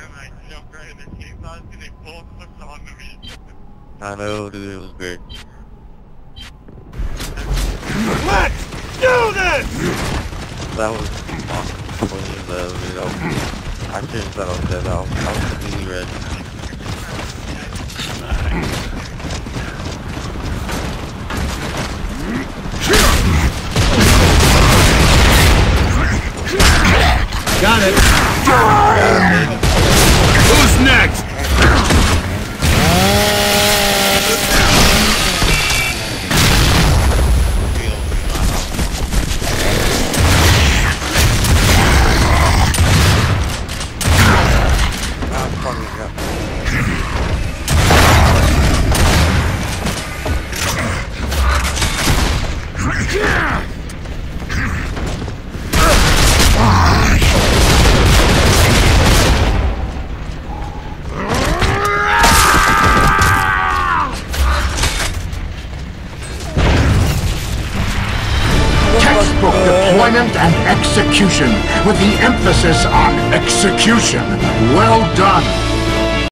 time I jumped right in and they both onto me. I know, dude, it was great. Let's do this! That was awesome. You said, you know, I shouldn't said I was. I was, I completely red. Got it. Who's deployment and execution, with the emphasis on execution. Well done.